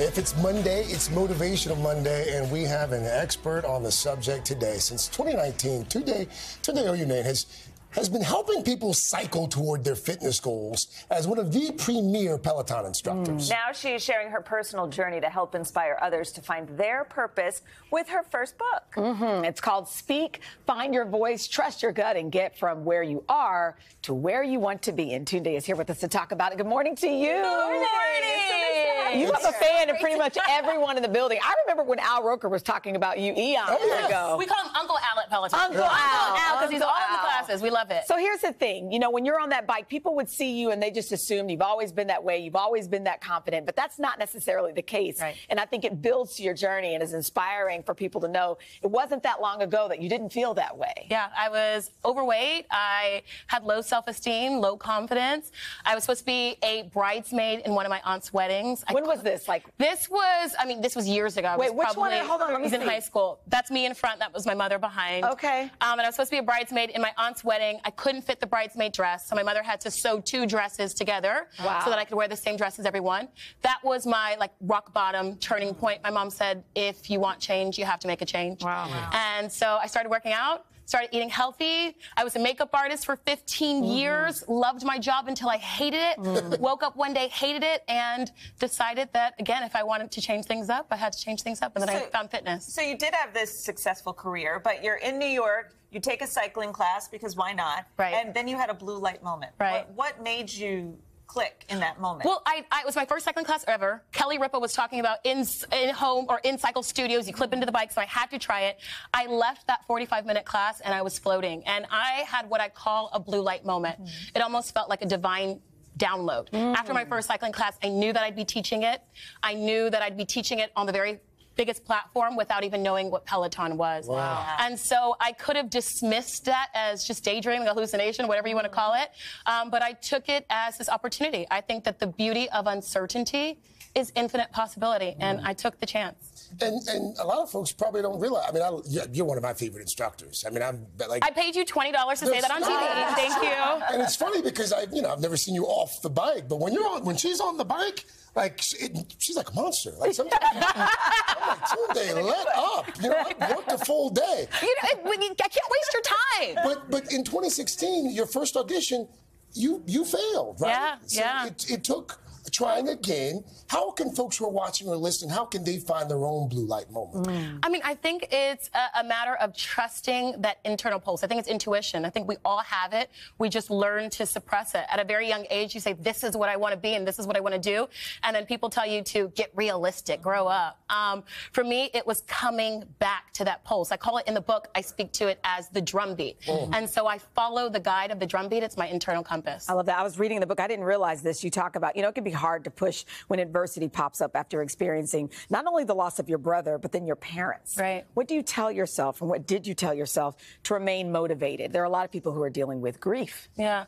If it's Monday, it's Motivational Monday, and we have an expert on the subject today. Since 2019, today, today Tunde Oyeneyin has has been helping people cycle toward their fitness goals as one of the premier Peloton instructors. Mm. Now she's sharing her personal journey to help inspire others to find their purpose with her first book. Mm-hmm. It's called Speak, Find Your Voice, Trust Your Gut, and Get From Where You Are to Where You Want to Be. And Tunde is here with us to talk about it. Good morning to you. Good morning. You have a fan of pretty much everyone in the building. I remember when Al Roker was talking about you eons Oh, yeah. ago. We call him Uncle Al at Peloton. Uncle Al. because he's Uncle all in the classes. We love it. So here's the thing, you know, when you're on that bike, people would see you and they just assume you've always been that way, you've always been that confident, but that's not necessarily the case. Right. And I think it builds to your journey and is inspiring for people to know it wasn't that long ago that you didn't feel that way. yeah, I was overweight. I had low self-esteem, low confidence. I was supposed to be a bridesmaid in one of my aunt's weddings. When was this? Like This was, I mean, this was years ago. I Wait, which one? probably- Hold on, let me was in high school. That's me in front. That was my mother behind. Okay. Um, and I was supposed to be a bridesmaid in my aunt's wedding. I couldn't fit the bridesmaid dress, so my mother had to sew two dresses together Wow. so that I could wear the same dress as everyone. That was my like rock bottom turning point. My mom said, if you want change, you have to make a change. Wow. Wow. And so I started working out. Started eating healthy. I was a makeup artist for 15 Mm-hmm. years. Loved my job until I hated it. Mm. Woke up one day, hated it, and decided that again, if I wanted to change things up, I had to change things up. And then I found fitness. So you did have this successful career, but you're in New York. You take a cycling class because why not? Right. And then you had a blue light moment. Right. What, what made you click in that moment? Well, I, I it was my first cycling class ever. Kelly Ripa was talking about in in home or in cycle studios. You clip into the bike, so I had to try it. I left that 45 minute class and I was floating, and I had what I call a blue light moment. Mm-hmm. It almost felt like a divine download. After my mm. first cycling class, I knew that I'd be teaching it. I knew that I'd be teaching it on the very biggest platform without even knowing what Peloton was. Wow. And so I could have dismissed that as just daydreaming, hallucination, whatever you want to call it. Um, but I took it as this opportunity. I think that the beauty of uncertainty is infinite possibility, and I took the chance. And, and a lot of folks probably don't realize. I mean, I, you're one of my favorite instructors. I mean, I'm like. I paid you $20 to say that on TV. Thank you. And it's funny because I, you know, I've never seen you off the bike, but when you're on, when she's on the bike, like it, she's like a monster. Like sometimes I'm like, Tunde, let up. You know, I worked a full day. You know, I can't waste your time. But but in 2016, your first audition, you you failed, right? Yeah, so yeah. It, it took trying again. How can folks who are watching or listening, how can they find their own blue light moment? I mean, I think it's a, a matter of trusting that internal pulse. I think it's intuition. I think we all have it. We just learn to suppress it. At a very young age, you say, This is what I want to be and this is what I want to do. And then people tell you to get realistic, grow up. Um, for me, it was coming back to that pulse. I call it in the book, I speak to it as the drum beat. And so I follow the guide of the drumbeat. It's my internal compass. I love that. I was reading the book. I didn't realize this. You talk about, you know, it can be hard to push when adversity pops up after experiencing not only the loss of your brother, but then your parents. Right. What do you tell yourself and what did you tell yourself to remain motivated? There are a lot of people who are dealing with grief. Yeah.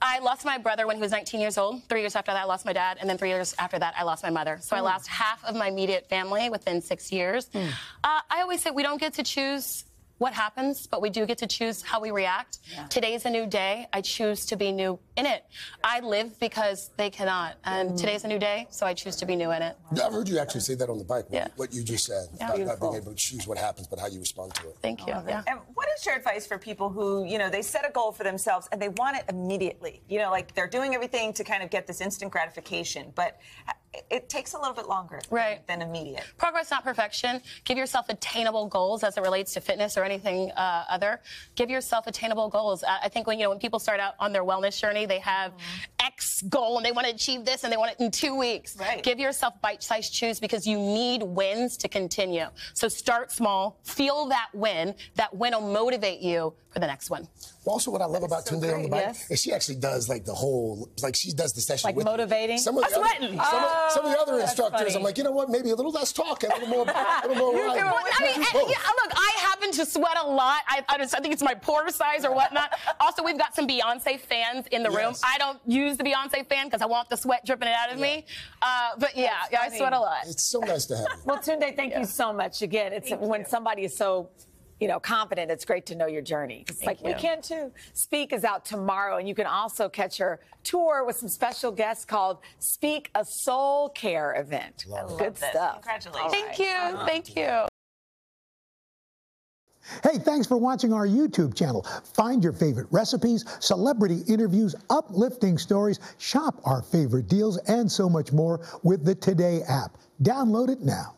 I lost my brother when he was 19 years old. Three years after that, I lost my dad. And then three years after that, I lost my mother. So I lost half of my immediate family within six years. Uh, I always say we don't get to choose what happens, but we do get to choose how we react. Today's a new day. I choose to be new in it. I live because they cannot. And mm. today's a new day, so I choose to be new in it. I've heard you actually say that on the bike. Yeah. What you just said Yeah. about not being able to choose what happens, but how you respond to it. Thank you. Yeah. And what is your advice for people who, you know, they set a goal for themselves and they want it immediately? You know, like they're doing everything to kind of get this instant gratification, but it- it takes a little bit longer Right. than immediate. Progress, not perfection. Give yourself attainable goals as it relates to fitness or anything uh, other. Give yourself attainable goals. I I think when you know when people start out on their wellness journey, they have X goal and they want to achieve this and they want it in two weeks. Right. Give yourself bite-sized chews because you need wins to continue. So start small. Feel that win. That win will motivate you for the next one. Well, Also, what I love about Tunde on the bike yes. is she actually does like the whole, like she does the session Like with you. motivating? Some of the I'm other, sweating. Some, of, some of the other instructors, funny. I'm like, you know what? Maybe a little less talk, and a little more, a little more riding. Well, I mean, and, yeah, look, I happen to sweat a lot. I, I, just, I think it's my pore size or whatnot. also, we've got some Beyonce fans in the room. I don't use the Beyonce fan because I want the sweat dripping out of me. Uh, but yeah, yeah, I sweat a lot. It's so nice to have you. Well, Tunde, thank you so much. Again, it's when somebody is so you know, confident, it's great to know your journey. It's like we you. can too. Speak is out tomorrow, and you can also catch her tour with some special guests called Speak a Soul Care event. Good this. stuff. Congratulations. Thank you. Thank you. Hey, thanks for watching our YouTube channel. Find your favorite recipes, celebrity interviews, uplifting stories, shop our favorite deals, and so much more with the Today app. Download it now.